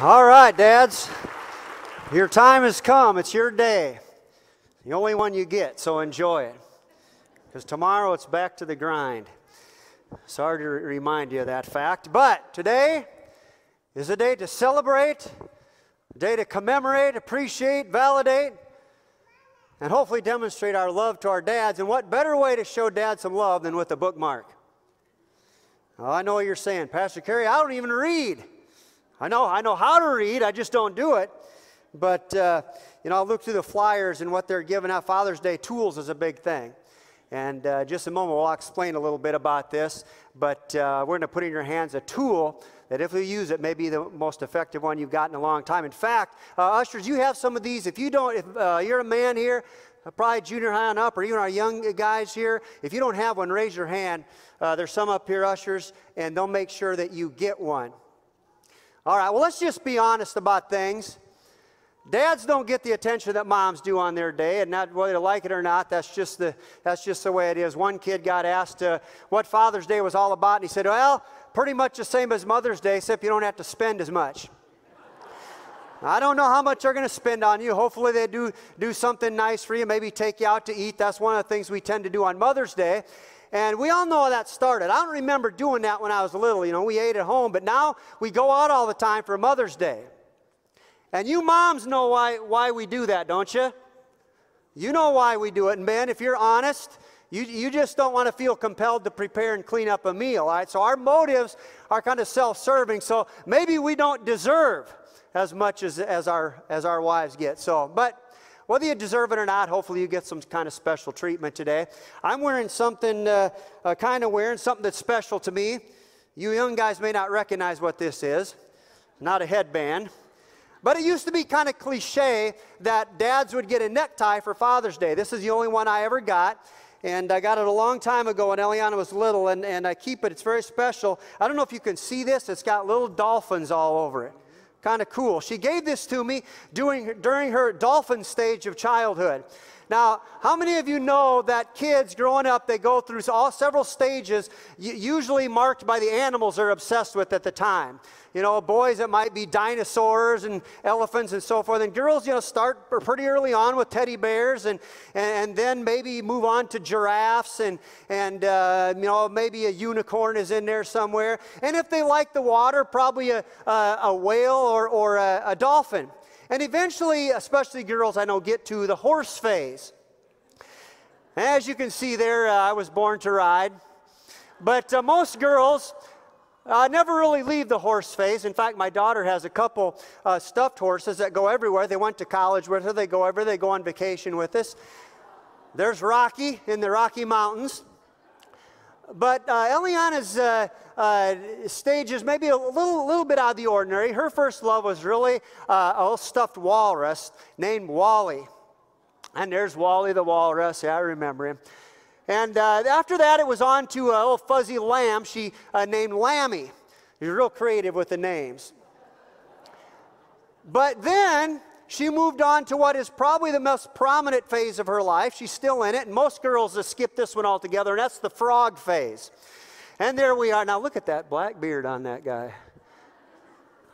All right, dads. Your time has come. It's your day. The only one you get, so enjoy it. Because tomorrow it's back to the grind. Sorry to remind you of that fact. But today is a day to celebrate, a day to commemorate, appreciate, validate, and hopefully demonstrate our love to our dads. And what better way to show dad some love than with a bookmark? Oh, I know what you're saying. Pastor Carey, I don't even read. I know, I know how to read, I just don't do it. But, uh, you know, I'll look through the flyers and what they're giving out. Father's Day tools is a big thing. And uh, just a moment, we'll explain a little bit about this. But uh, we're going to put in your hands a tool that, if you use it, may be the most effective one you've got in a long time. In fact, uh, ushers, you have some of these. If you don't, if uh, you're a man here, uh, probably junior high on up, or even our young guys here, if you don't have one, raise your hand. Uh, there's some up here, ushers, and they'll make sure that you get one. All right, well, let's just be honest about things. Dads don't get the attention that moms do on their day, and not whether they like it or not, that's just the, that's just the way it is. One kid got asked uh, what Father's Day was all about, and he said, Well, pretty much the same as Mother's Day, except you don't have to spend as much. I don't know how much they're going to spend on you. Hopefully, they do, do something nice for you, maybe take you out to eat. That's one of the things we tend to do on Mother's Day. And we all know how that started. I don't remember doing that when I was little. You know, we ate at home, but now we go out all the time for Mother's Day. And you moms know why, why we do that, don't you? You know why we do it. And man, if you're honest, you, you just don't want to feel compelled to prepare and clean up a meal, all right? So our motives are kind of self-serving. So maybe we don't deserve as much as, as, our, as our wives get. So, but whether you deserve it or not, hopefully you get some kind of special treatment today. I'm wearing something, uh, uh, kind of wearing something that's special to me. You young guys may not recognize what this is. Not a headband. But it used to be kind of cliche that dads would get a necktie for Father's Day. This is the only one I ever got. And I got it a long time ago when Eliana was little, and, and I keep it. It's very special. I don't know if you can see this, it's got little dolphins all over it kind of cool. She gave this to me during, during her dolphin stage of childhood. Now, how many of you know that kids growing up, they go through all several stages, usually marked by the animals they're obsessed with at the time? You know, boys, it might be dinosaurs and elephants and so forth. And girls, you know, start pretty early on with teddy bears and, and, and then maybe move on to giraffes and, and uh, you know, maybe a unicorn is in there somewhere. And if they like the water, probably a, a, a whale or, or a, a dolphin. And eventually, especially girls, I know, get to the horse phase. As you can see there, uh, I was born to ride. But uh, most girls uh, never really leave the horse phase. In fact, my daughter has a couple uh, stuffed horses that go everywhere. They went to college with her, they go everywhere, they go on vacation with us. There's Rocky in the Rocky Mountains. But uh, Eliana's uh, uh, stage is maybe a little, little bit out of the ordinary. Her first love was really uh, a little stuffed walrus named Wally. And there's Wally the walrus. Yeah, I remember him. And uh, after that, it was on to a little fuzzy lamb she uh, named Lammy. She's real creative with the names. But then she moved on to what is probably the most prominent phase of her life. She's still in it, and most girls just skip this one altogether, and that's the frog phase. And there we are. Now look at that black beard on that guy.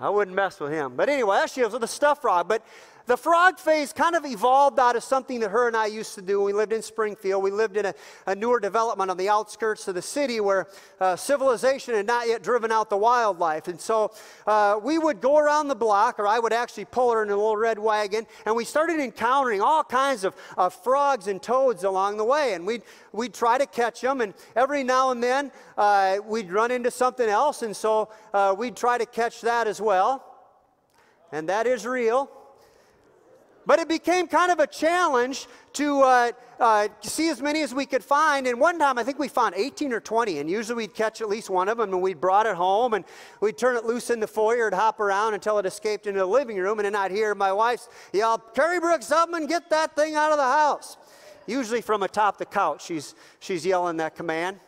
I wouldn't mess with him. But anyway, that's she was the stuffed frog. But the frog phase kind of evolved out of something that her and I used to do. We lived in Springfield. We lived in a, a newer development on the outskirts of the city where uh, civilization had not yet driven out the wildlife. And so uh, we would go around the block, or I would actually pull her in a little red wagon, and we started encountering all kinds of, of frogs and toads along the way. And we'd, we'd try to catch them, and every now and then uh, we'd run into something else, and so uh, we'd try to catch that as well. And that is real. But it became kind of a challenge to uh, uh, see as many as we could find. And one time, I think we found 18 or 20, and usually we'd catch at least one of them, and we'd brought it home, and we'd turn it loose in the foyer and hop around until it escaped into the living room, and then I'd hear my wife yell, Carey Brooks, up and get that thing out of the house. Usually from atop the couch, she's, she's yelling that command.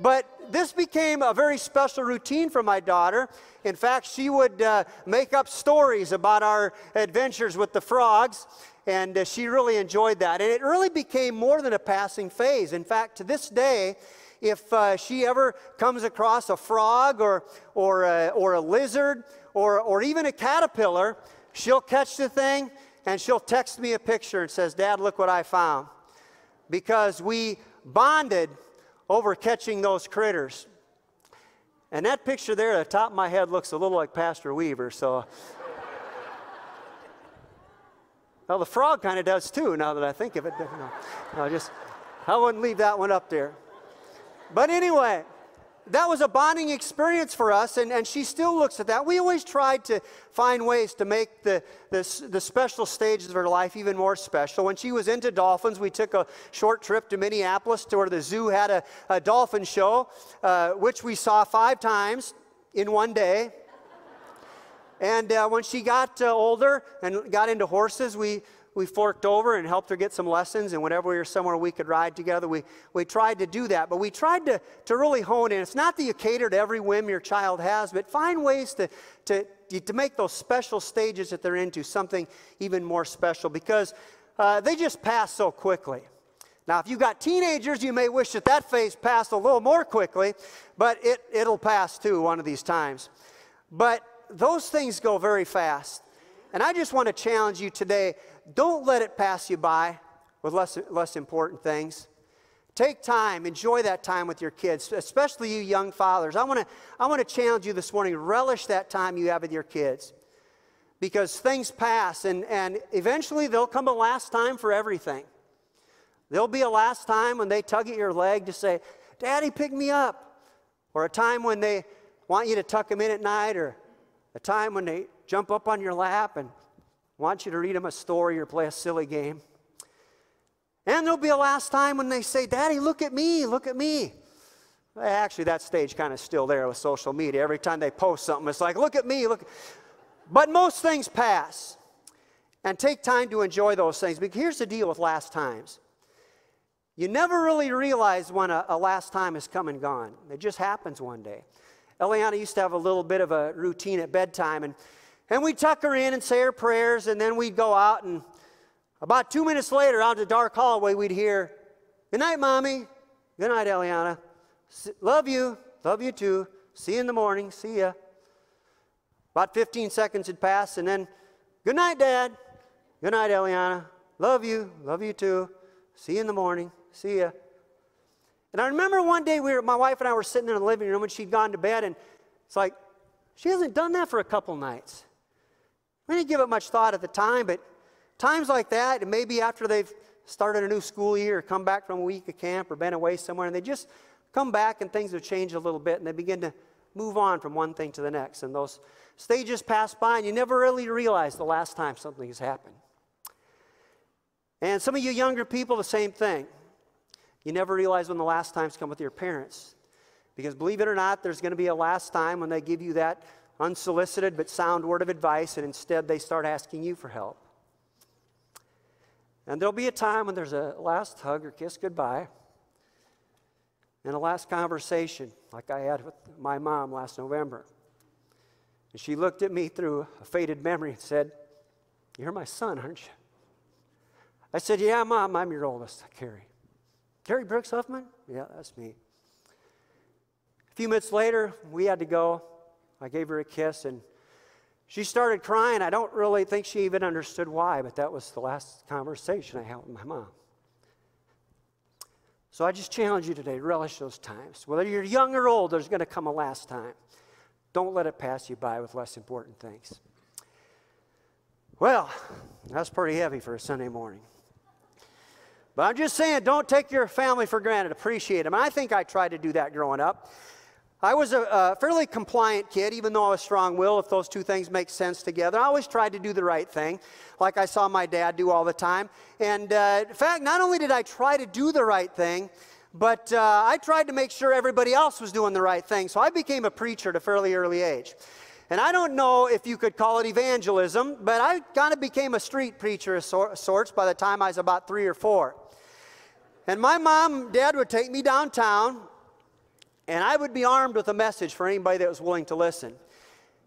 But this became a very special routine for my daughter. In fact, she would uh, make up stories about our adventures with the frogs, and uh, she really enjoyed that. And it really became more than a passing phase. In fact, to this day, if uh, she ever comes across a frog or, or, a, or a lizard or, or even a caterpillar, she'll catch the thing and she'll text me a picture and says, Dad, look what I found. Because we bonded over catching those critters. And that picture there at the top of my head looks a little like Pastor Weaver, so. well, the frog kind of does too, now that I think of it. No, no, just, I wouldn't leave that one up there. But anyway, that was a bonding experience for us, and, and she still looks at that. We always tried to find ways to make the, the, the, special stages of her life even more special. When she was into dolphins, we took a short trip to Minneapolis to where the zoo had a, a dolphin show, uh, which we saw five times in one day. And uh, when she got uh, older and got into horses, we, we forked over and helped her get some lessons. And whenever we were somewhere we could ride together, we, we tried to do that. But we tried to, to really hone in. It's not that you cater to every whim your child has, but find ways to, to, to make those special stages that they're into something even more special because uh, they just pass so quickly. Now, if you've got teenagers, you may wish that that phase passed a little more quickly, but it, it'll pass too one of these times. But those things go very fast. And I just want to challenge you today don't let it pass you by with less, less important things. Take time, enjoy that time with your kids, especially you young fathers. I want to I want to challenge you this morning, relish that time you have with your kids. Because things pass and, and eventually there'll come a last time for everything. There'll be a last time when they tug at your leg to say, Daddy, pick me up. Or a time when they want you to tuck them in at night, or a time when they jump up on your lap and want you to read them a story or play a silly game. And there'll be a last time when they say, Daddy, look at me, look at me. Actually, that stage kind of still there with social media. Every time they post something, it's like, look at me, look. But most things pass. And take time to enjoy those things. But here's the deal with last times. You never really realize when a, a last time has come and gone. It just happens one day. Eliana used to have a little bit of a routine at bedtime, and and we'd tuck her in and say her prayers, and then we'd go out. And about two minutes later, out of the dark hallway, we'd hear, Good night, Mommy. Good night, Eliana. Love you. Love you too. See you in the morning. See ya. About 15 seconds had passed, and then, Good night, Dad. Good night, Eliana. Love you. Love you too. See you in the morning. See ya. And I remember one day we were, my wife and I were sitting in the living room and she'd gone to bed, and it's like, she hasn't done that for a couple nights. We didn't give it much thought at the time, but times like that, and maybe after they've started a new school year or come back from a week of camp or been away somewhere, and they just come back and things have changed a little bit, and they begin to move on from one thing to the next. And those stages pass by, and you never really realize the last time something has happened. And some of you younger people, the same thing. You never realize when the last times come with your parents. Because believe it or not, there's going to be a last time when they give you that unsolicited but sound word of advice, and instead they start asking you for help. And there'll be a time when there's a last hug or kiss goodbye, and a last conversation, like I had with my mom last November. And she looked at me through a faded memory and said, You're my son, aren't you? I said, Yeah, Mom, I'm your oldest, Carey. Carey Brooks Huffman? Yeah, that's me. A few minutes later, we had to go. I gave her a kiss and she started crying. I don't really think she even understood why, but that was the last conversation I had with my mom. So I just challenge you today relish those times. Whether you're young or old, there's going to come a last time. Don't let it pass you by with less important things. Well, that's pretty heavy for a Sunday morning. But I'm just saying, don't take your family for granted. Appreciate them. I think I tried to do that growing up. I was a, a fairly compliant kid, even though I was strong willed, if those two things make sense together. I always tried to do the right thing, like I saw my dad do all the time. And uh, in fact, not only did I try to do the right thing, but uh, I tried to make sure everybody else was doing the right thing. So I became a preacher at a fairly early age. And I don't know if you could call it evangelism, but I kind of became a street preacher of sorts by the time I was about three or four. And my mom and dad would take me downtown and I would be armed with a message for anybody that was willing to listen.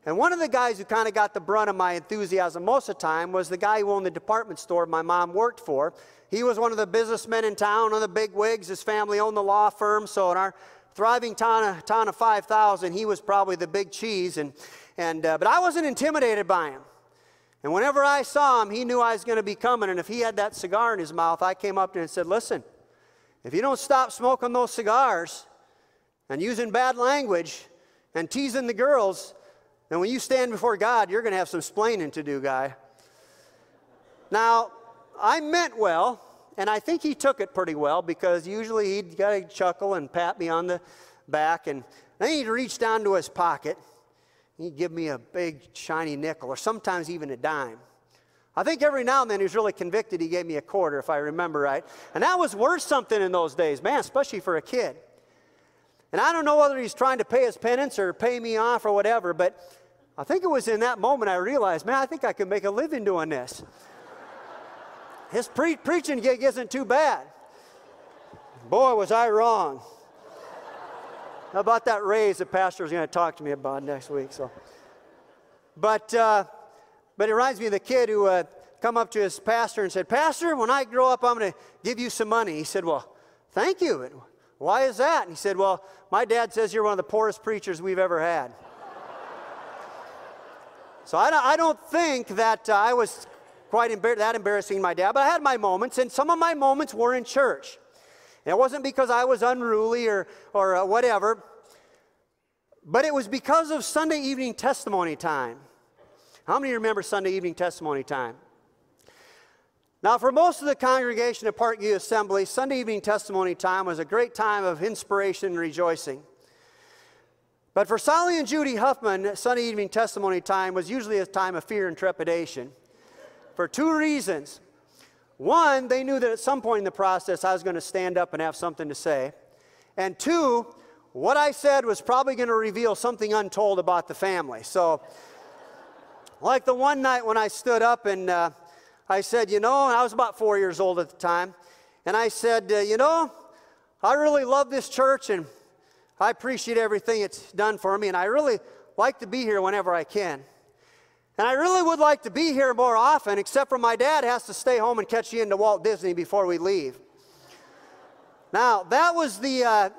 And one of the guys who kind of got the brunt of my enthusiasm most of the time was the guy who owned the department store my mom worked for. He was one of the businessmen in town, one of the big wigs. His family owned the law firm. So in our thriving town of, town of 5,000, he was probably the big cheese. And, And, uh, but I wasn't intimidated by him. And whenever I saw him, he knew I was going to be coming. And if he had that cigar in his mouth, I came up to him and said, Listen, if you don't stop smoking those cigars and using bad language and teasing the girls, then when you stand before God, you're going to have some splaining to do, guy. Now, I meant well, and I think he took it pretty well because usually he'd got to chuckle and pat me on the back, and then he'd reach down to his pocket He'd give me a big shiny nickel or sometimes even a dime. I think every now and then he was really convicted. He gave me a quarter, if I remember right. And that was worth something in those days, man, especially for a kid. And I don't know whether he's trying to pay his penance or pay me off or whatever, but I think it was in that moment I realized, man, I think I could make a living doing this. His pre- preaching gig isn't too bad. Boy, was I wrong. How about that raise the pastor is going to talk to me about next week? So, but uh, but it reminds me of the kid who uh, come up to his pastor and said, "Pastor, when I grow up, I'm going to give you some money." He said, "Well, thank you. And why is that?" And he said, "Well, my dad says you're one of the poorest preachers we've ever had." so I don't, think that uh, I was quite embar- that embarrassing my dad, but I had my moments, and some of my moments were in church. And it wasn't because I was unruly or, or uh, whatever, but it was because of Sunday evening testimony time. How many remember Sunday evening testimony time? Now, for most of the congregation at Parkview Assembly, Sunday evening testimony time was a great time of inspiration and rejoicing. But for Sally and Judy Huffman, Sunday evening testimony time was usually a time of fear and trepidation for two reasons. One, they knew that at some point in the process I was going to stand up and have something to say. And two, what I said was probably going to reveal something untold about the family. So, like the one night when I stood up and uh, I said, you know, I was about four years old at the time, and I said, uh, you know, I really love this church and I appreciate everything it's done for me, and I really like to be here whenever I can. And I really would like to be here more often, except for my dad has to stay home and catch you into Walt Disney before we leave. Now, that was the uh,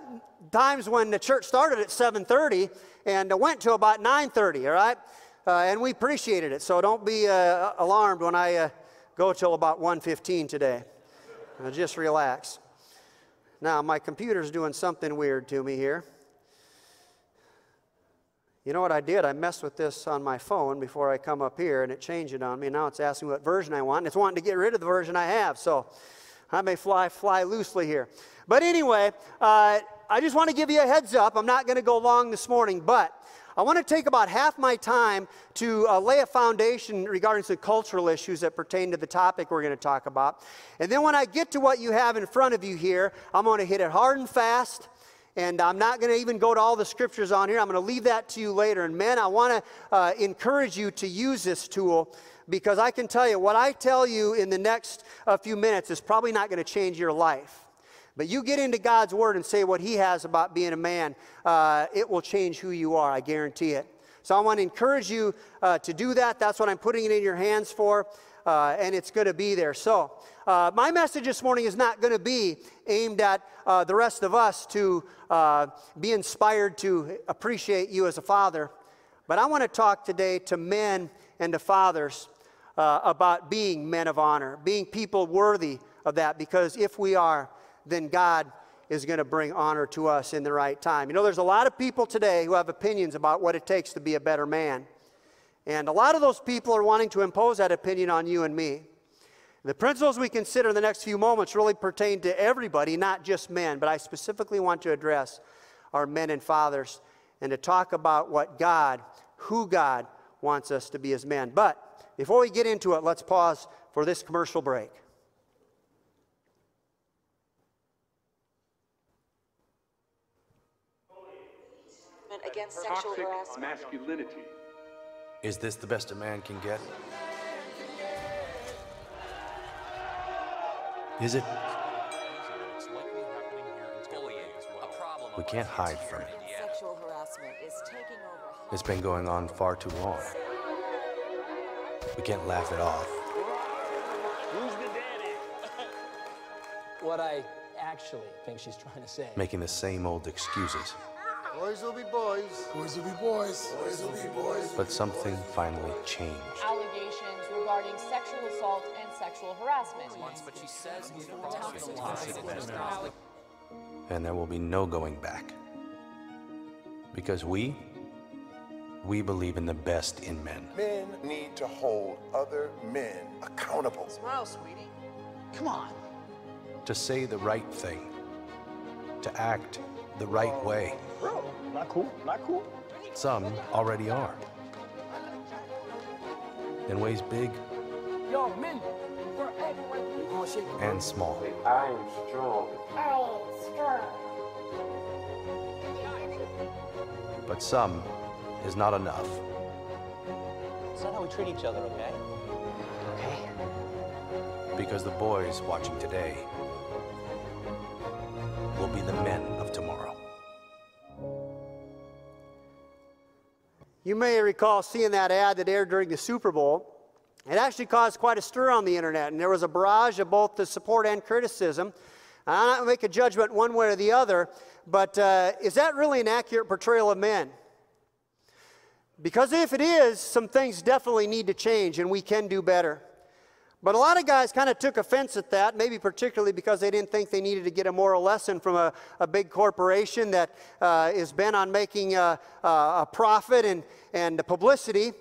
times when the church started at 7.30 and went to about 9.30, all right? Uh, and we appreciated it, so don't be uh, alarmed when I uh, go till about 1.15 today. just relax. Now, my computer's doing something weird to me here. You know what I did? I messed with this on my phone before I come up here, and it changed it on me. Now it's asking what version I want, and it's wanting to get rid of the version I have. So I may fly fly loosely here. But anyway, uh, I just want to give you a heads up. I'm not going to go long this morning, but I want to take about half my time to uh, lay a foundation regarding some cultural issues that pertain to the topic we're going to talk about. And then when I get to what you have in front of you here, I'm going to hit it hard and fast. And I'm not going to even go to all the scriptures on here. I'm going to leave that to you later. And men, I want to uh, encourage you to use this tool because I can tell you what I tell you in the next uh, few minutes is probably not going to change your life. But you get into God's Word and say what He has about being a man, uh, it will change who you are, I guarantee it. So I want to encourage you uh, to do that. That's what I'm putting it in your hands for, uh, and it's going to be there. So uh, my message this morning is not going to be aimed at uh, the rest of us to uh, be inspired to appreciate you as a father, but I want to talk today to men and to fathers uh, about being men of honor, being people worthy of that, because if we are, then God is going to bring honor to us in the right time. You know, there's a lot of people today who have opinions about what it takes to be a better man. And a lot of those people are wanting to impose that opinion on you and me. The principles we consider in the next few moments really pertain to everybody, not just men, but I specifically want to address our men and fathers and to talk about what God, who God wants us to be as men. But before we get into it, let's pause for this commercial break. Against sexual harassment. masculinity. Is this the best a man can get? Is it? We can't hide from it. Sexual harassment is taking over. It's been going on far too long. We can't laugh it off. Who's the daddy? what I actually think she's trying to say. Making the same old excuses. Boys will be boys. Boys will be boys. Boys will be boys. But something finally changed. Allegations regarding sexual assault and sexual harassment. And there will be no going back. Because we, we believe in the best in men. Men need to hold other men accountable. Smile, sweetie. Come on. To say the right thing. To act the right oh, way. Bro, not cool. Not cool. Some already are. In ways big Yo, men, we're everywhere. Oh, you gonna shake and small. I am strong. But some is not enough. It's not how we treat each other, okay? Okay. Because the boys watching today will be the men You may recall seeing that ad that aired during the Super Bowl. It actually caused quite a stir on the internet, and there was a barrage of both the support and criticism. I'm not going to make a judgment one way or the other, but uh, is that really an accurate portrayal of men? Because if it is, some things definitely need to change, and we can do better. But a lot of guys kind of took offense at that, maybe particularly because they didn't think they needed to get a moral lesson from a, a big corporation that uh, is bent on making a, a, profit and, and publicity.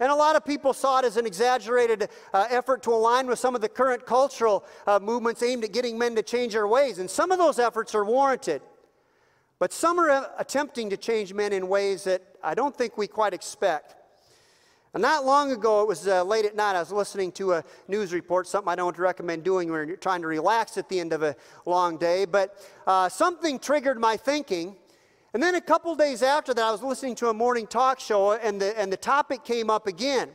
And a lot of people saw it as an exaggerated uh, effort to align with some of the current cultural uh, movements aimed at getting men to change their ways. And some of those efforts are warranted. But some are uh, attempting to change men in ways that I don't think we quite expect. Not long ago, it was uh, late at night, I was listening to a news report, something I don't recommend doing when you're trying to relax at the end of a long day. But uh, something triggered my thinking. And then a couple days after that, I was listening to a morning talk show, and the, and the topic came up again.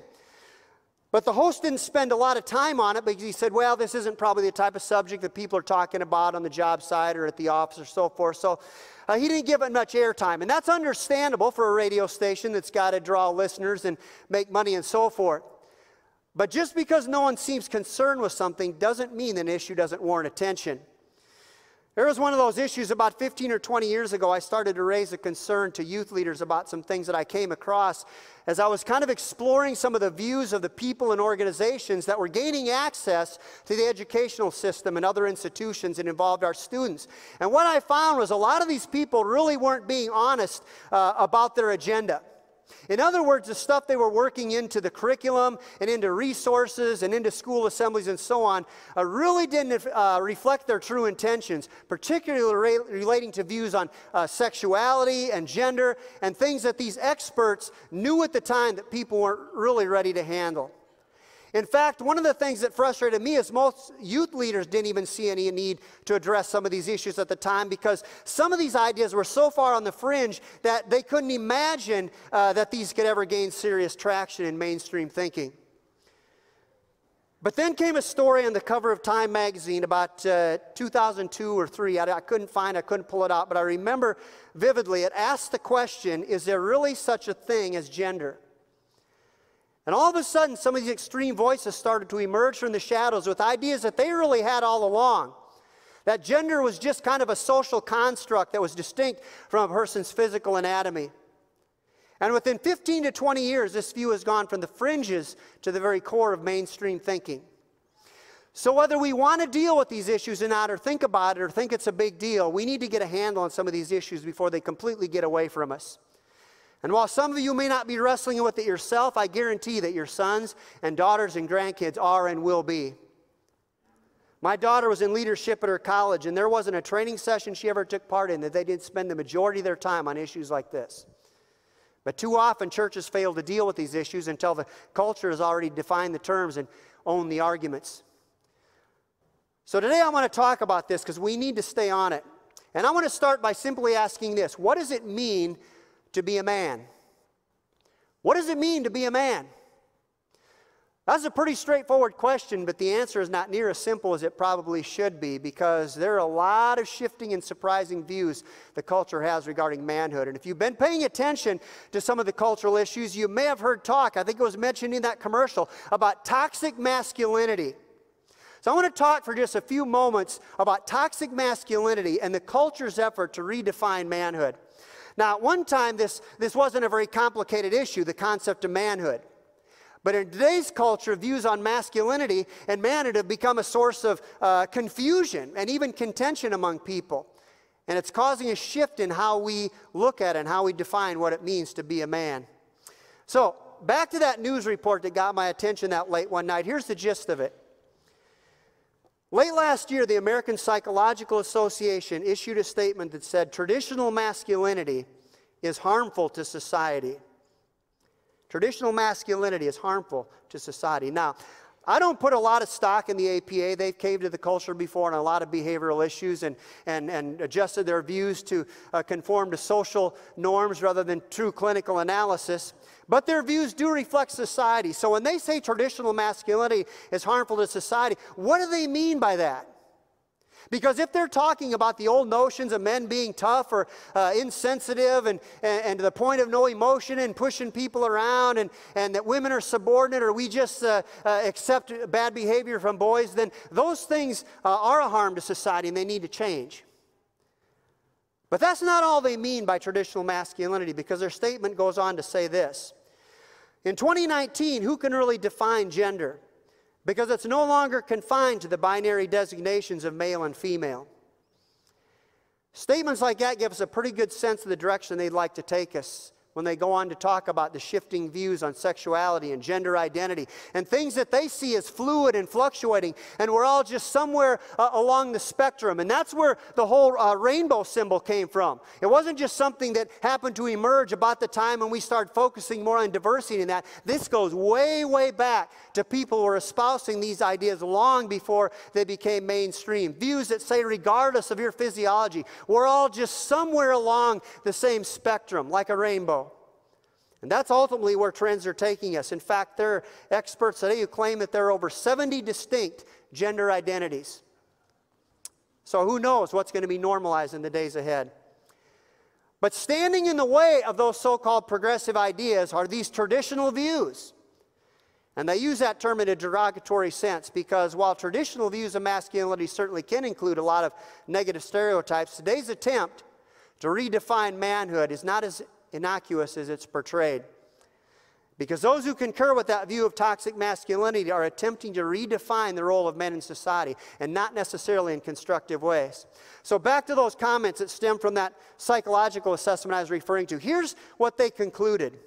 But the host didn't spend a lot of time on it because he said, well, this isn't probably the type of subject that people are talking about on the job site or at the office or so forth. So uh, he didn't give it much airtime. And that's understandable for a radio station that's got to draw listeners and make money and so forth. But just because no one seems concerned with something doesn't mean an issue doesn't warrant attention. There was one of those issues about 15 or 20 years ago. I started to raise a concern to youth leaders about some things that I came across as I was kind of exploring some of the views of the people and organizations that were gaining access to the educational system and other institutions that involved our students. And what I found was a lot of these people really weren't being honest uh, about their agenda. In other words, the stuff they were working into the curriculum and into resources and into school assemblies and so on uh, really didn't uh, reflect their true intentions, particularly re- relating to views on uh, sexuality and gender and things that these experts knew at the time that people weren't really ready to handle. In fact, one of the things that frustrated me is most youth leaders didn't even see any need to address some of these issues at the time because some of these ideas were so far on the fringe that they couldn't imagine uh, that these could ever gain serious traction in mainstream thinking. But then came a story on the cover of Time magazine about uh, 2002 or 3. I, I couldn't find, I couldn't pull it out, but I remember vividly. It asked the question Is there really such a thing as gender? And all of a sudden, some of these extreme voices started to emerge from the shadows with ideas that they really had all along. That gender was just kind of a social construct that was distinct from a person's physical anatomy. And within 15 to 20 years, this view has gone from the fringes to the very core of mainstream thinking. So, whether we want to deal with these issues or not, or think about it, or think it's a big deal, we need to get a handle on some of these issues before they completely get away from us. And while some of you may not be wrestling with it yourself, I guarantee that your sons and daughters and grandkids are and will be. My daughter was in leadership at her college, and there wasn't a training session she ever took part in that they didn't spend the majority of their time on issues like this. But too often, churches fail to deal with these issues until the culture has already defined the terms and owned the arguments. So today I want to talk about this because we need to stay on it. And I want to start by simply asking this What does it mean to be a man? What does it mean to be a man? That's a pretty straightforward question, but the answer is not near as simple as it probably should be because there are a lot of shifting and surprising views the culture has regarding manhood. And if you've been paying attention to some of the cultural issues, you may have heard talk, I think it was mentioned in that commercial, about toxic masculinity. So I want to talk for just a few moments about toxic masculinity and the culture's effort to redefine manhood. Now, at one time, this, this wasn't a very complicated issue, the concept of manhood. But in today's culture, views on masculinity and manhood have become a source of uh, confusion and even contention among people. And it's causing a shift in how we look at and how we define what it means to be a man. So, back to that news report that got my attention that late one night. Here's the gist of it. Late last year, the American Psychological Association issued a statement that said traditional masculinity is harmful to society. Traditional masculinity is harmful to society. Now, I don't put a lot of stock in the APA. They've caved to the culture before on a lot of behavioral issues and, and, and adjusted their views to uh, conform to social norms rather than true clinical analysis. But their views do reflect society. So when they say traditional masculinity is harmful to society, what do they mean by that? Because if they're talking about the old notions of men being tough or uh, insensitive and, and, and, to the point of no emotion and pushing people around and, and that women are subordinate or we just uh, uh, accept bad behavior from boys, then those things uh, are a harm to society and they need to change. But that's not all they mean by traditional masculinity because their statement goes on to say this. In 2019, who can really define gender? Because it's no longer confined to the binary designations of male and female. Statements like that give us a pretty good sense of the direction they'd like to take us when they go on to talk about the shifting views on sexuality and gender identity and things that they see as fluid and fluctuating, and we're all just somewhere uh, along the spectrum. And that's where the whole uh, rainbow symbol came from. It wasn't just something that happened to emerge about the time when we started focusing more on diversity and that. This goes way, way back to people who were espousing these ideas long before they became mainstream. Views that say, regardless of your physiology, we're all just somewhere along the same spectrum, like a rainbow. And that's ultimately where trends are taking us. In fact, there are experts today who claim that there are over 70 distinct gender identities. So who knows what's going to be normalized in the days ahead. But standing in the way of those so called progressive ideas are these traditional views. And they use that term in a derogatory sense because while traditional views of masculinity certainly can include a lot of negative stereotypes, today's attempt to redefine manhood is not as innocuous as it's portrayed. Because those who concur with that view of toxic masculinity are attempting to redefine the role of men in society and not necessarily in constructive ways. So, back to those comments that stem from that psychological assessment I was referring to. Here's what they concluded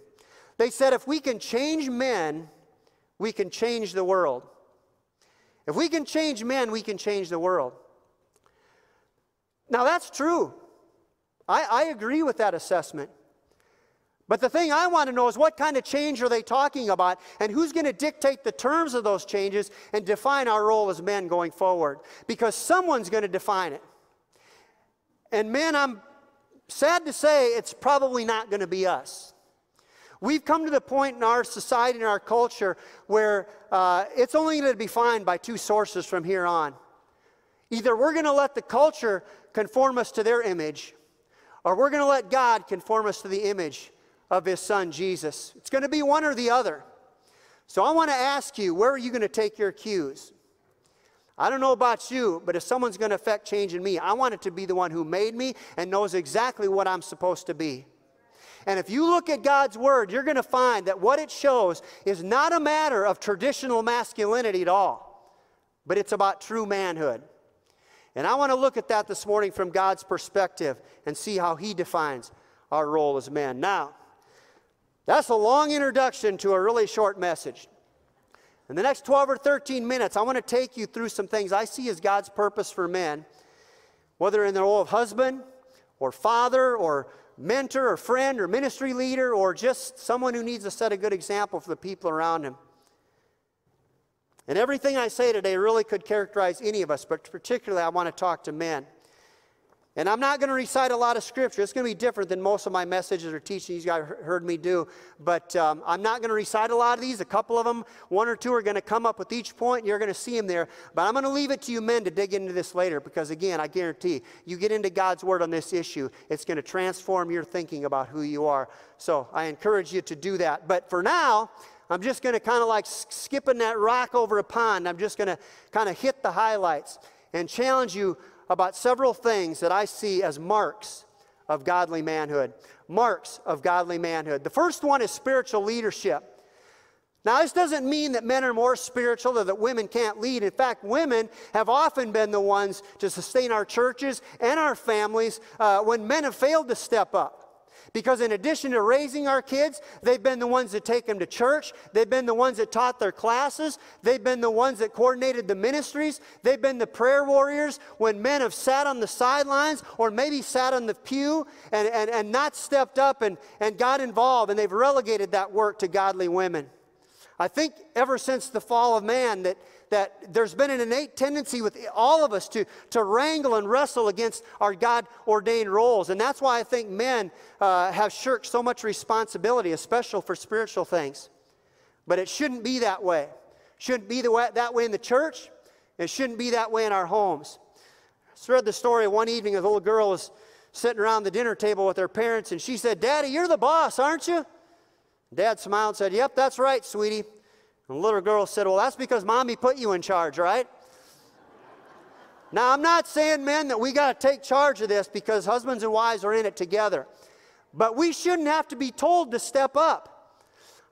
they said, if we can change men, we can change the world. If we can change men, we can change the world. Now, that's true. I, I agree with that assessment. But the thing I want to know is what kind of change are they talking about and who's going to dictate the terms of those changes and define our role as men going forward? Because someone's going to define it. And men, I'm sad to say it's probably not going to be us. We've come to the point in our society and our culture where uh, it's only going to be defined by two sources from here on. Either we're going to let the culture conform us to their image, or we're going to let God conform us to the image of his son Jesus. It's going to be one or the other. So I want to ask you, where are you going to take your cues? I don't know about you, but if someone's going to affect change in me, I want it to be the one who made me and knows exactly what I'm supposed to be. And if you look at God's word, you're going to find that what it shows is not a matter of traditional masculinity at all, but it's about true manhood. And I want to look at that this morning from God's perspective and see how He defines our role as men. Now, that's a long introduction to a really short message. In the next 12 or 13 minutes, I want to take you through some things I see as God's purpose for men, whether in the role of husband or father or mentor or friend or ministry leader or just someone who needs to set a good example for the people around him. And everything I say today really could characterize any of us, but particularly I want to talk to men. And I'm not going to recite a lot of scripture. It's going to be different than most of my messages or teachings you guys heard me do. But um, I'm not going to recite a lot of these. A couple of them, one or two, are going to come up with each point, and you're going to see them there. But I'm going to leave it to you men to dig into this later because, again, I guarantee you get into God's word on this issue, it's going to transform your thinking about who you are. So I encourage you to do that. But for now, I'm just going to kind of like skipping that rock over a pond. I'm just going to kind of hit the highlights and challenge you about several things that I see as marks of godly manhood. Marks of godly manhood. The first one is spiritual leadership. Now, this doesn't mean that men are more spiritual or that women can't lead. In fact, women have often been the ones to sustain our churches and our families uh, when men have failed to step up. Because in addition to raising our kids, they've been the ones that take them to church. They've been the ones that taught their classes. They've been the ones that coordinated the ministries. They've been the prayer warriors when men have sat on the sidelines or maybe sat on the pew and, and, and not stepped up and, and got involved. And they've relegated that work to godly women. I think ever since the fall of man that, that there's been an innate tendency with all of us to, to wrangle and wrestle against our God ordained roles. And that's why I think men uh, have shirked so much responsibility, especially for spiritual things. But it shouldn't be that way. Shouldn't be the way, that way in the church. It shouldn't be that way in our homes. I read the story one evening. Of a little girl was sitting around the dinner table with her parents, and she said, Daddy, you're the boss, aren't you? Dad smiled and said, Yep, that's right, sweetie. The little girl said, Well, that's because mommy put you in charge, right? now, I'm not saying, men, that we got to take charge of this because husbands and wives are in it together. But we shouldn't have to be told to step up.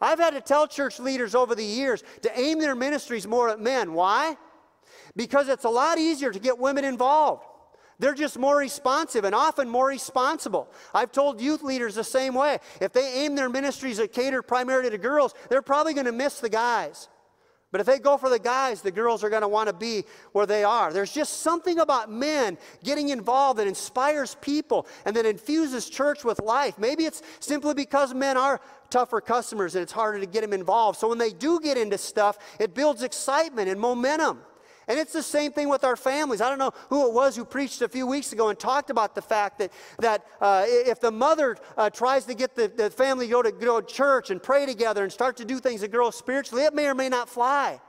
I've had to tell church leaders over the years to aim their ministries more at men. Why? Because it's a lot easier to get women involved. They're just more responsive and often more responsible. I've told youth leaders the same way. If they aim their ministries at cater primarily to girls, they're probably going to miss the guys. But if they go for the guys, the girls are going to want to be where they are. There's just something about men getting involved that inspires people and that infuses church with life. Maybe it's simply because men are tougher customers and it's harder to get them involved. So when they do get into stuff, it builds excitement and momentum. And it's the same thing with our families. I don't know who it was who preached a few weeks ago and talked about the fact that, that uh, if the mother uh, tries to get the, the family to go, to go to church and pray together and start to do things that grow spiritually, it may or may not fly.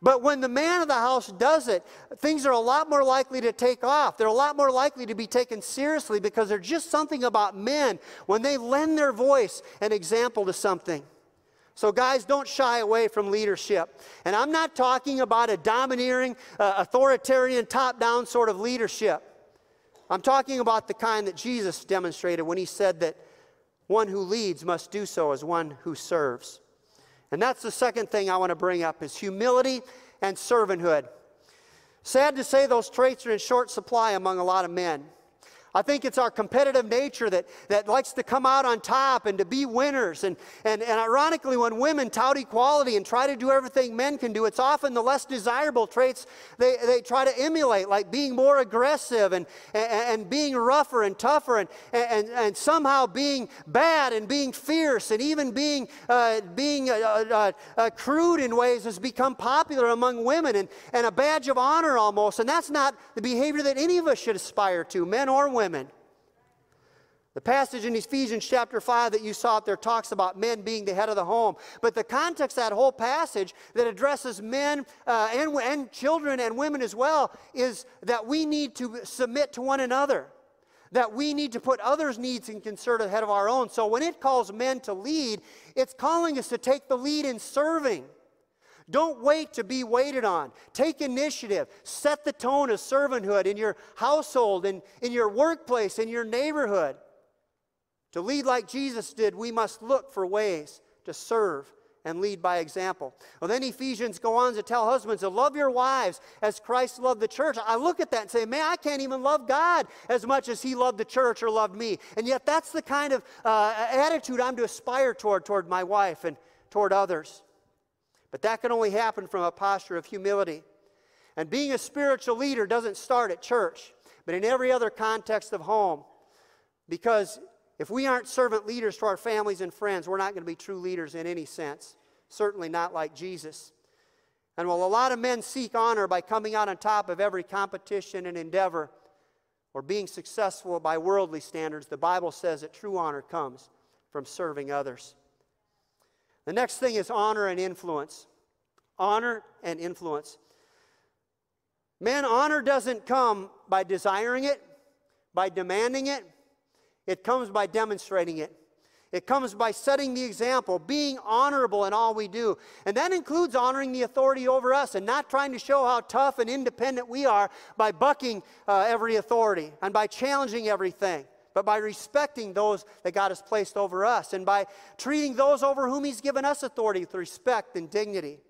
But when the man of the house does it, things are a lot more likely to take off. They're a lot more likely to be taken seriously because there's just something about men when they lend their voice and example to something. So, guys, don't shy away from leadership. And I'm not talking about a domineering, uh, authoritarian, top down sort of leadership. I'm talking about the kind that Jesus demonstrated when he said that one who leads must do so as one who serves. And that's the second thing I want to bring up is humility and servanthood. Sad to say those traits are in short supply among a lot of men. I think it's our competitive nature that, that likes to come out on top and to be winners. And, and, and ironically, when women tout equality and try to do everything men can do, it's often the less desirable traits they, they try to emulate, like being more aggressive and, and, and being rougher and tougher and, and, and somehow being bad and being fierce and even being, uh, being uh, uh, uh, crude in ways has become popular among women and, and a badge of honor almost. And that's not the behavior that any of us should aspire to, men or women women. The passage in Ephesians chapter 5 that you saw up there talks about men being the head of the home. But the context of that whole passage that addresses men uh, and, and children and women as well is that we need to submit to one another. That we need to put others' needs in concern ahead of our own. So when it calls men to lead, it's calling us to take the lead in serving. Don't wait to be waited on. Take initiative. Set the tone of servanthood in your household, in, in your workplace, in your neighborhood. To lead like Jesus did, we must look for ways to serve and lead by example. Well, then Ephesians go on to tell husbands to love your wives as Christ loved the church. I look at that and say, man, I can't even love God as much as he loved the church or loved me. And yet that's the kind of uh, attitude I'm to aspire toward, toward my wife and toward others. But that can only happen from a posture of humility. And being a spiritual leader doesn't start at church, but in every other context of home. Because if we aren't servant leaders to our families and friends, we're not going to be true leaders in any sense. Certainly not like Jesus. And while a lot of men seek honor by coming out on top of every competition and endeavor, or being successful by worldly standards, the Bible says that true honor comes from serving others. The next thing is honor and influence. Honor and influence. Man, honor doesn't come by desiring it, by demanding it. It comes by demonstrating it. It comes by setting the example, being honorable in all we do. And that includes honoring the authority over us and not trying to show how tough and independent we are by bucking uh, every authority and by challenging everything. But by respecting those that God has placed over us and by treating those over whom He's given us authority with respect and dignity.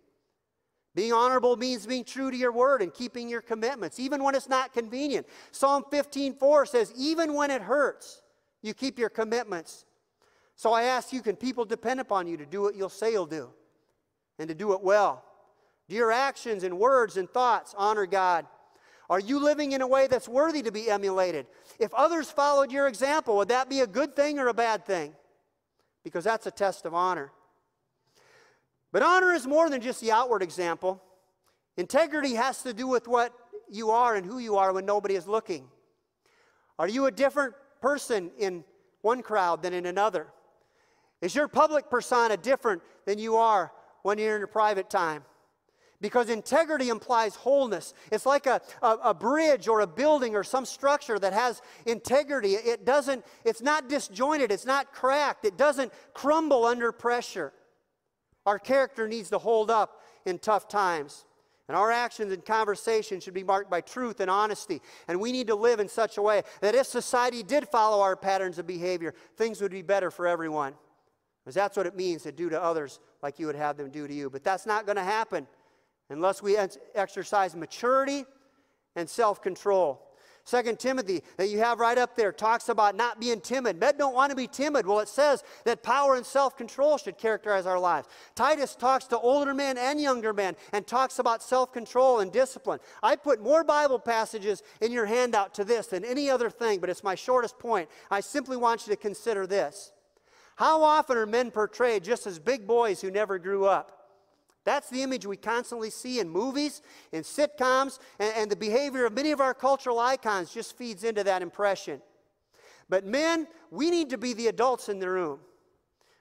Being honorable means being true to your word and keeping your commitments, even when it's not convenient. Psalm 15:4 says, even when it hurts, you keep your commitments. So I ask you, can people depend upon you to do what you'll say you'll do and to do it well? Do your actions and words and thoughts honor God? Are you living in a way that's worthy to be emulated? If others followed your example, would that be a good thing or a bad thing? Because that's a test of honor. But honor is more than just the outward example. Integrity has to do with what you are and who you are when nobody is looking. Are you a different person in one crowd than in another? Is your public persona different than you are when you're in your private time? Because integrity implies wholeness. It's like a, a, a, bridge or a building or some structure that has integrity. It doesn't, it's not disjointed, it's not cracked, it doesn't crumble under pressure. Our character needs to hold up in tough times. And our actions and conversation should be marked by truth and honesty. And we need to live in such a way that if society did follow our patterns of behavior, things would be better for everyone. Because that's what it means to do to others like you would have them do to you. But that's not going to happen unless we exercise maturity and self control. Second Timothy, that you have right up there, talks about not being timid. Men don't want to be timid. Well, it says that power and self control should characterize our lives. Titus talks to older men and younger men and talks about self control and discipline. I put more Bible passages in your handout to this than any other thing, but it's my shortest point. I simply want you to consider this. How often are men portrayed just as big boys who never grew up? That's the image we constantly see in movies, in sitcoms, and, and, the behavior of many of our cultural icons just feeds into that impression. But men, we need to be the adults in the room.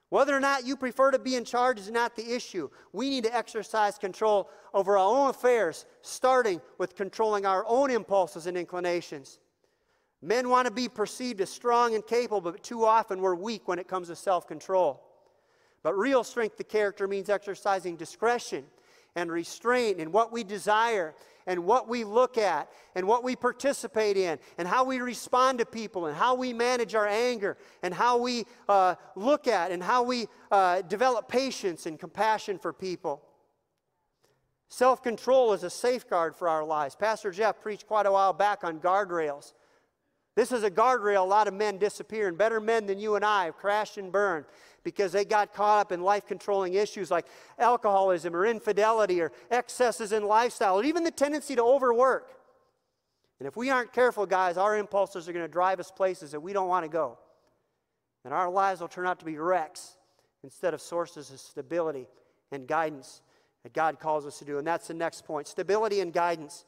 Whether or not you prefer to be in charge is not the issue. We need to exercise control over our own affairs, starting with controlling our own impulses and inclinations. Men want to be perceived as strong and capable, but too often we're weak when it comes to self control. But real strength of character means exercising discretion and restraint in what we desire and what we look at and what we participate in and how we respond to people and how we manage our anger and how we uh, look at and how we uh, develop patience and compassion for people. Self control is a safeguard for our lives. Pastor Jeff preached quite a while back on guardrails. This is a guardrail a lot of men disappear, and better men than you and I have crashed and burned because they got caught up in life controlling issues like alcoholism or infidelity or excesses in lifestyle or even the tendency to overwork. And if we aren't careful, guys, our impulses are going to drive us places that we don't want to go. And our lives will turn out to be wrecks instead of sources of stability and guidance that God calls us to do. And that's the next point stability and guidance.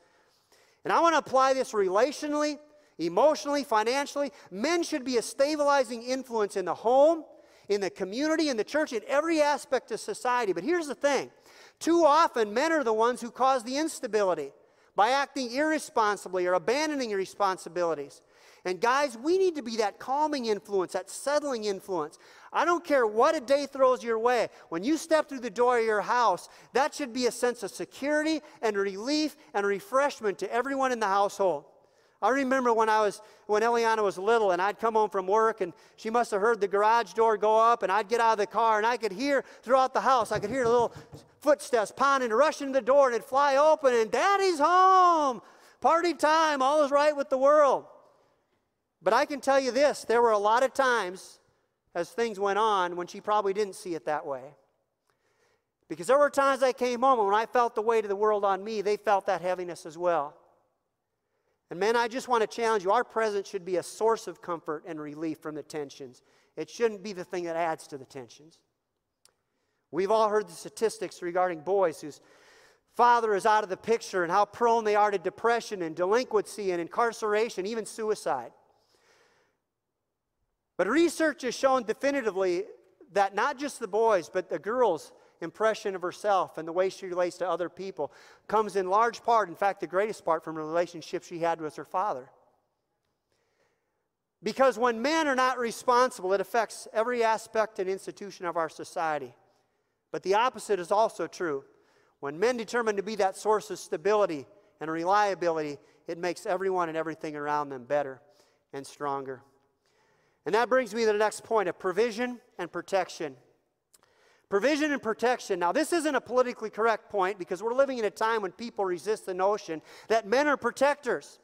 And I want to apply this relationally emotionally, financially. Men should be a stabilizing influence in the home, in the community, in the church, in every aspect of society. But here's the thing too often, men are the ones who cause the instability by acting irresponsibly or abandoning responsibilities. And guys, we need to be that calming influence, that settling influence. I don't care what a day throws your way. When you step through the door of your house, that should be a sense of security and relief and refreshment to everyone in the household. I remember when I was when Eliana was little and I'd come home from work and she must have heard the garage door go up and I'd get out of the car and I could hear throughout the house, I could hear the little footsteps pounding, and rushing to the door and it'd fly open and daddy's home. Party time, all is right with the world. But I can tell you this, there were a lot of times as things went on when she probably didn't see it that way. Because there were times I came home and when I felt the weight of the world on me, they felt that heaviness as well. And man, I just want to challenge you. Our presence should be a source of comfort and relief from the tensions. It shouldn't be the thing that adds to the tensions. We've all heard the statistics regarding boys whose father is out of the picture and how prone they are to depression and delinquency and incarceration, even suicide. But research has shown definitively that not just the boys, but the girls impression of herself and the way she relates to other people comes in large part, in fact, the greatest part, from the relationship she had with her father. Because when men are not responsible, it affects every aspect and institution of our society. But the opposite is also true. When men determine to be that source of stability and reliability, it makes everyone and everything around them better and stronger. And that brings me to the next point of provision and protection. Provision and protection. Now, this isn't a politically correct point because we're living in a time when people resist the notion that men are protectors.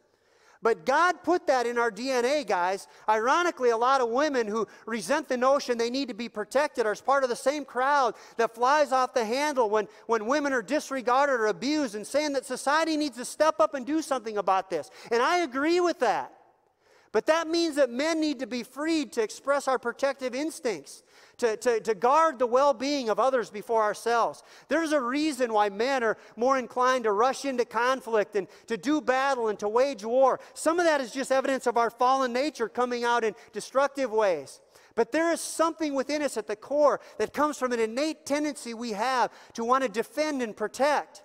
But God put that in our DNA, guys. Ironically, a lot of women who resent the notion they need to be protected are part of the same crowd that flies off the handle when, when women are disregarded or abused and saying that society needs to step up and do something about this. And I agree with that. But that means that men need to be freed to express our protective instincts to, to, to guard the well being of others before ourselves. There's a reason why men are more inclined to rush into conflict and to do battle and to wage war. Some of that is just evidence of our fallen nature coming out in destructive ways. But there is something within us at the core that comes from an innate tendency we have to want to defend and protect.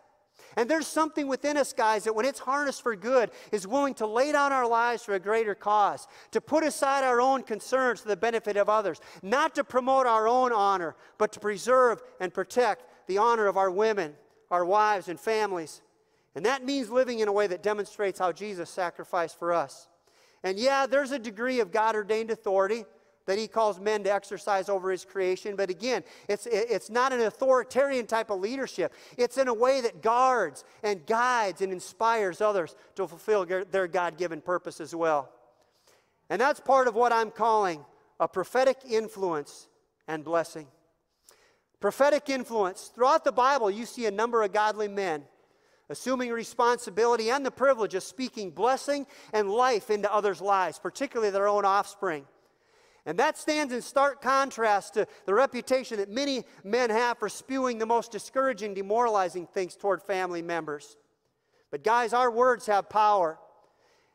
And there's something within us, guys, that when it's harnessed for good, is willing to lay down our lives for a greater cause, to put aside our own concerns for the benefit of others, not to promote our own honor, but to preserve and protect the honor of our women, our wives, and families. And that means living in a way that demonstrates how Jesus sacrificed for us. And yeah, there's a degree of God ordained authority that he calls men to exercise over his creation. But again, it's, it's not an authoritarian type of leadership. It's in a way that guards and guides and inspires others to fulfill their God given purpose as well. And that's part of what I'm calling a prophetic influence and blessing. Prophetic influence. Throughout the Bible, you see a number of godly men assuming responsibility and the privilege of speaking blessing and life into others' lives, particularly their own offspring. And that stands in stark contrast to the reputation that many men have for spewing the most discouraging, demoralizing things toward family members. But, guys, our words have power.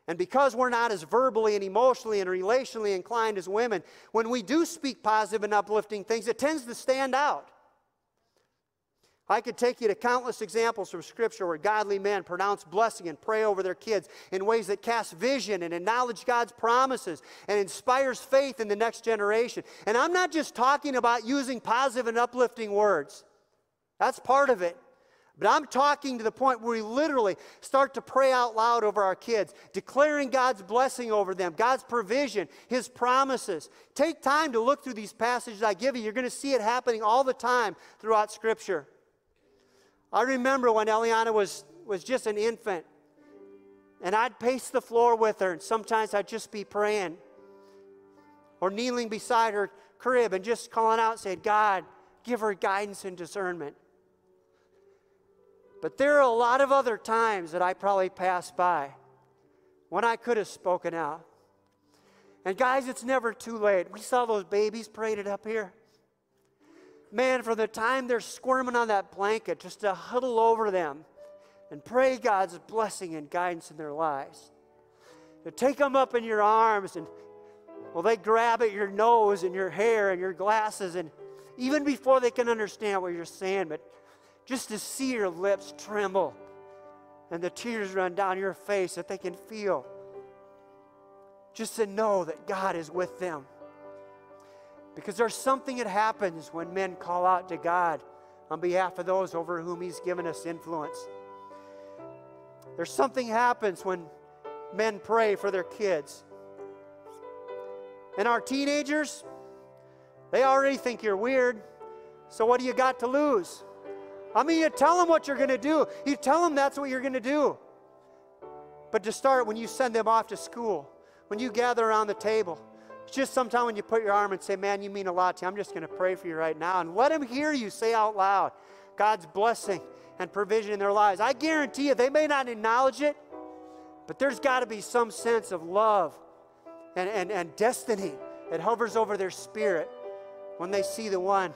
And because we're not as verbally and emotionally and relationally inclined as women, when we do speak positive and uplifting things, it tends to stand out. I could take you to countless examples from Scripture where godly men pronounce blessing and pray over their kids in ways that cast vision and acknowledge God's promises and inspires faith in the next generation. And I'm not just talking about using positive and uplifting words, that's part of it. But I'm talking to the point where we literally start to pray out loud over our kids, declaring God's blessing over them, God's provision, His promises. Take time to look through these passages I give you. You're going to see it happening all the time throughout Scripture. I remember when Eliana was, was just an infant, and I'd pace the floor with her, and sometimes I'd just be praying or kneeling beside her crib and just calling out, saying, God, give her guidance and discernment. But there are a lot of other times that I probably passed by when I could have spoken out. And guys, it's never too late. We saw those babies paraded up here man, for the time they're squirming on that blanket, just to huddle over them and pray God's blessing and guidance in their lives. To take them up in your arms and, well, they grab at your nose and your hair and your glasses, and even before they can understand what you're saying, but just to see your lips tremble and the tears run down your face that they can feel. Just to know that God is with them. Because there's something that happens when men call out to God on behalf of those over whom He's given us influence. There's something happens when men pray for their kids. And our teenagers, they already think you're weird. So what do you got to lose? I mean, you tell them what you're going to do. You tell them that's what you're going to do. But to start, when you send them off to school, when you gather around the table, it's just sometime when you put your arm and say, Man, you mean a lot to me. I'm just going to pray for you right now. And let them hear you say out loud God's blessing and provision in their lives. I guarantee you, they may not acknowledge it, but there's got to be some sense of love and, and, and destiny that hovers over their spirit when they see the one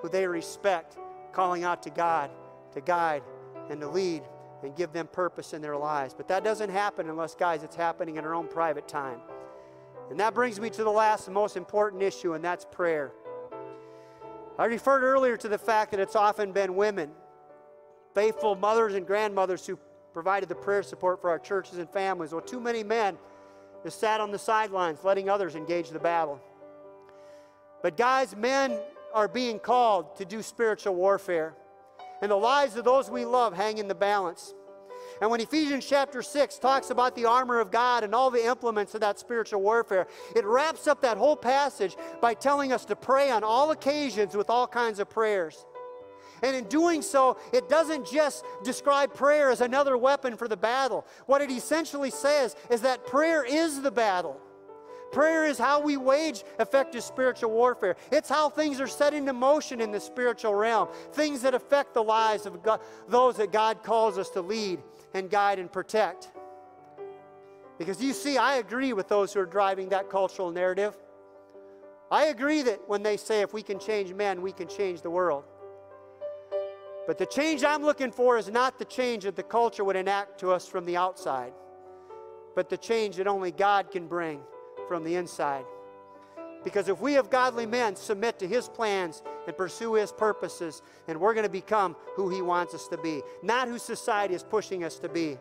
who they respect calling out to God to guide and to lead and give them purpose in their lives. But that doesn't happen unless, guys, it's happening in our own private time. And that brings me to the last and most important issue, and that's prayer. I referred earlier to the fact that it's often been women, faithful mothers and grandmothers, who provided the prayer support for our churches and families. Well, too many men just sat on the sidelines letting others engage the battle. But, guys, men are being called to do spiritual warfare, and the lives of those we love hang in the balance. And when Ephesians chapter 6 talks about the armor of God and all the implements of that spiritual warfare, it wraps up that whole passage by telling us to pray on all occasions with all kinds of prayers. And in doing so, it doesn't just describe prayer as another weapon for the battle. What it essentially says is that prayer is the battle. Prayer is how we wage effective spiritual warfare. It's how things are set into motion in the spiritual realm, things that affect the lives of God, those that God calls us to lead and guide and protect. Because you see, I agree with those who are driving that cultural narrative. I agree that when they say if we can change men, we can change the world. But the change I'm looking for is not the change that the culture would enact to us from the outside, but the change that only God can bring from the inside. Because if we have godly men submit to His plans and pursue His purposes, then we're going to become who He wants us to be, not who society is pushing us to be.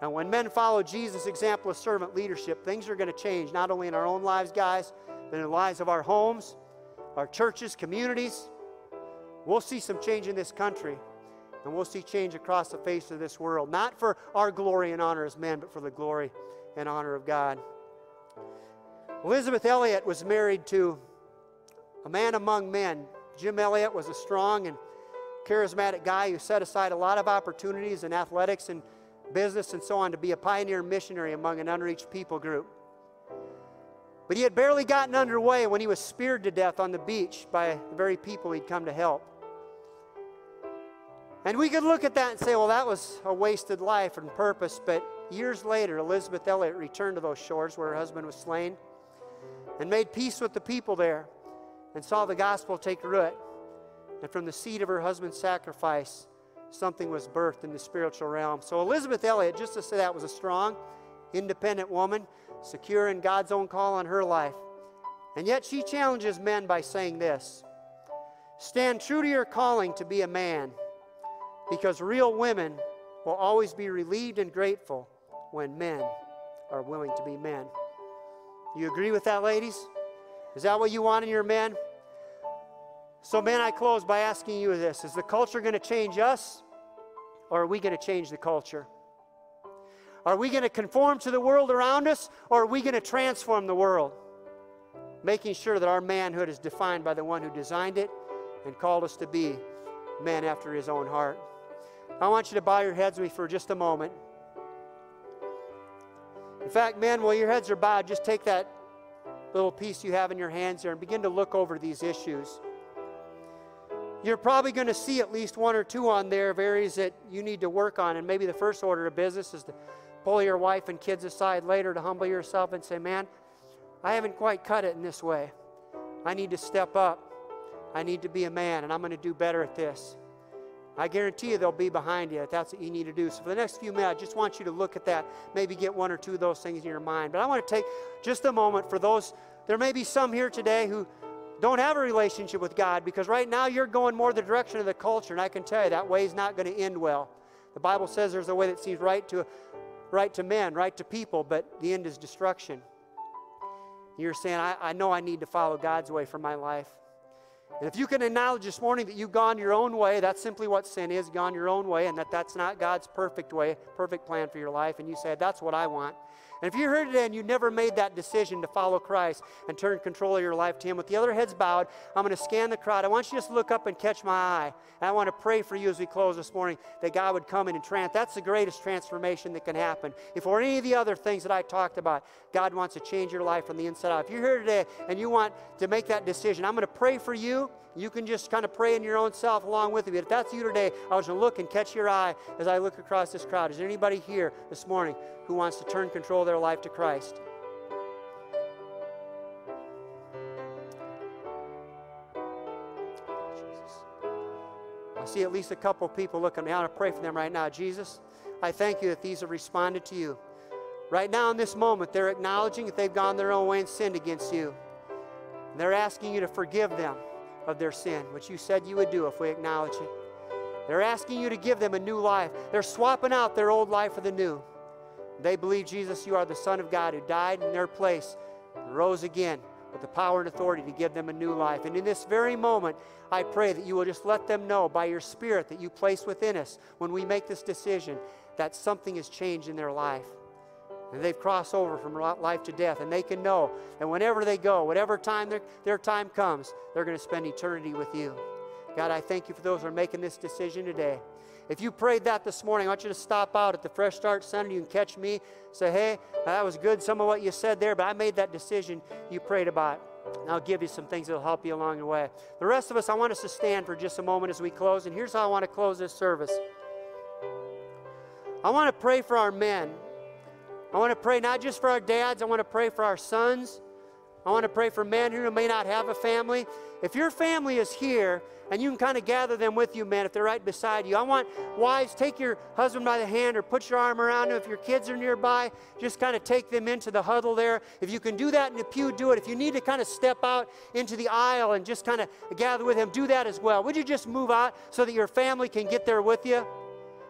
And when men follow Jesus' example of servant leadership, things are going to change, not only in our own lives, guys, but in the lives of our homes, our churches, communities, We'll see some change in this country, and we'll see change across the face of this world, not for our glory and honor as men, but for the glory and honor of God. Elisabeth Elliot was married to a man among men. Jim Elliot was a strong and charismatic guy who set aside a lot of opportunities in athletics and business and so on to be a pioneer missionary among an unreached people group. But he had barely gotten underway when he was speared to death on the beach by the very people he'd come to help. And we could look at that and say, well, that was a wasted life and purpose. But years later, Elisabeth Elliot returned to those shores where her husband was slain and made peace with the people there and saw the gospel take root. And from the seed of her husband's sacrifice, something was birthed in the spiritual realm. So, Elisabeth Elliot, just to say that, was a strong, independent woman, secure in God's own call on her life. And yet, she challenges men by saying this Stand true to your calling to be a man because real women will always be relieved and grateful when men are willing to be men. You agree with that, ladies? Is that what you want in your men? So, men, I close by asking you this Is the culture going to change us, or are we going to change the culture? Are we going to conform to the world around us, or are we going to transform the world? Making sure that our manhood is defined by the one who designed it and called us to be men after his own heart. I want you to bow your heads with me for just a moment. In fact, men, while your heads are bowed, just take that little piece you have in your hands there and begin to look over these issues. You're probably going to see at least one or two on there of areas that you need to work on. And maybe the first order of business is to pull your wife and kids aside later to humble yourself and say, Man, I haven't quite cut it in this way. I need to step up. I need to be a man, and I'm going to do better at this. I guarantee you they'll be behind you if that's what you need to do. So, for the next few minutes, I just want you to look at that, maybe get one or two of those things in your mind. But I want to take just a moment for those, there may be some here today who don't have a relationship with God because right now you're going more the direction of the culture, and I can tell you that way is not going to end well. The Bible says there's a way that seems right to, right to men, right to people, but the end is destruction. You're saying, I, I know I need to follow God's way for my life. And if you can acknowledge this morning that you've gone your own way, that's simply what sin is, gone your own way, and that that's not God's perfect way, perfect plan for your life, and you say, that's what I want. And if you're here today and you never made that decision to follow Christ and turn control of your life to Him, with the other heads bowed, I'm going to scan the crowd. I want you to just look up and catch my eye. And I want to pray for you as we close this morning that God would come in and trans. That's the greatest transformation that can happen. If or any of the other things that I talked about, God wants to change your life from the inside out. If you're here today and you want to make that decision, I'm going to pray for you. You can just kind of pray in your own self along with me. But if that's you today, I want you to look and catch your eye as I look across this crowd. Is there anybody here this morning who wants to turn control of their life to Christ? I see at least a couple of people looking. I want to pray for them right now. Jesus, I thank you that these have responded to you. Right now, in this moment, they're acknowledging that they've gone their own way and sinned against you. And they're asking you to forgive them of their sin, which you said you would do if we acknowledge it. They're asking you to give them a new life. They're swapping out their old life for the new. They believe, Jesus, you are the Son of God who died in their place, and rose again, with the power and authority to give them a new life. And in this very moment, I pray that you will just let them know by your Spirit that you place within us when we make this decision that something has changed in their life. And they've crossed over from life to death. And they can know that whenever they go, whatever time their, their time comes, they're going to spend eternity with you. God, I thank you for those who are making this decision today. If you prayed that this morning, I want you to stop out at the Fresh Start Center. You can catch me, say, hey, that was good, some of what you said there, but I made that decision you prayed about. And I'll give you some things that will help you along the way. The rest of us, I want us to stand for just a moment as we close. And here's how I want to close this service I want to pray for our men. I want to pray not just for our dads, I want to pray for our sons. I want to pray for men who may not have a family. If your family is here and you can kind of gather them with you, man, if they're right beside you, I want wives, take your husband by the hand or put your arm around him. If your kids are nearby, just kind of take them into the huddle there. If you can do that in the pew, do it. If you need to kind of step out into the aisle and just kind of gather with him, do that as well. Would you just move out so that your family can get there with you?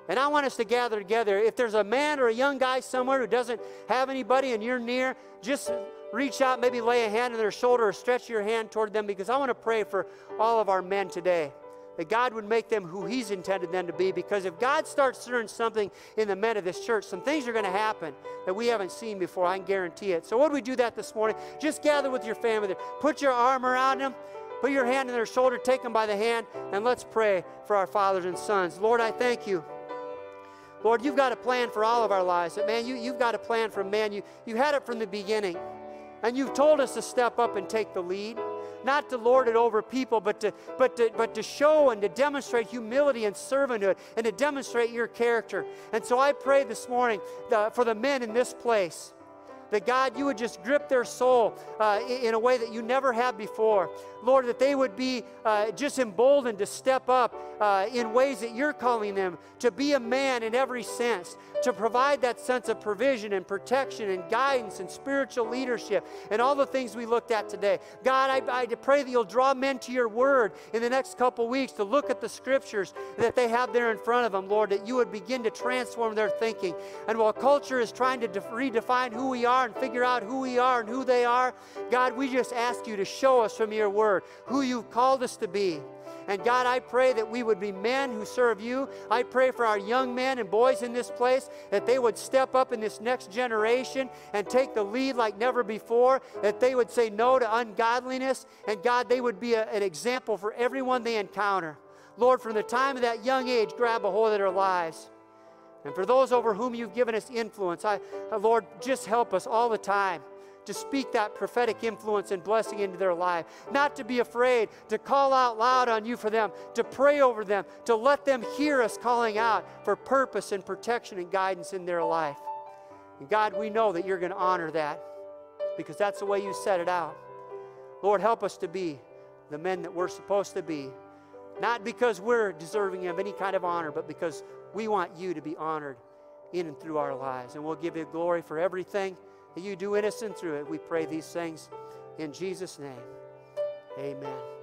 And I want us to gather together. If there's a man or a young guy somewhere who doesn't have anybody and you're near, just reach out, maybe lay a hand on their shoulder or stretch your hand toward them because I want to pray for all of our men today. That God would make them who He's intended them to be. Because if God starts stirring something in the men of this church, some things are going to happen that we haven't seen before. I can guarantee it. So, what do we do that this morning? Just gather with your family. there. Put your arm around them. Put your hand on their shoulder. Take them by the hand. And let's pray for our fathers and sons. Lord, I thank you. Lord, you've got a plan for all of our lives. But man, you, you've got a plan for man. You, you had it from the beginning. And you've told us to step up and take the lead, not to lord it over people, but to, but to, but to show and to demonstrate humility and servanthood and to demonstrate your character. And so I pray this morning the, for the men in this place that God, you would just grip their soul uh, in a way that you never have before. Lord, that they would be uh, just emboldened to step up uh, in ways that you're calling them to be a man in every sense, to provide that sense of provision and protection and guidance and spiritual leadership and all the things we looked at today. God, I, I pray that you'll draw men to your word in the next couple weeks to look at the scriptures that they have there in front of them, Lord, that you would begin to transform their thinking. And while culture is trying to redefine who we are and figure out who we are and who they are, God, we just ask you to show us from your word who you've called us to be. And God, I pray that we would be men who serve you. I pray for our young men and boys in this place that they would step up in this next generation and take the lead like never before, that they would say no to ungodliness. And God, they would be a, an example for everyone they encounter. Lord, from the time of that young age, grab a hold of their lives. And for those over whom you've given us influence, I, uh, Lord, just help us all the time to speak that prophetic influence and blessing into their life, not to be afraid, to call out loud on you for them, to pray over them, to let them hear us calling out for purpose and protection and guidance in their life. And God, we know that you're going to honor that because that's the way you set it out. Lord, help us to be the men that we're supposed to be, not because we're deserving of any kind of honor, but because we want you to be honored in and through our lives. And we'll give you glory for everything that you do in us and through it. We pray these things in Jesus' name. Amen.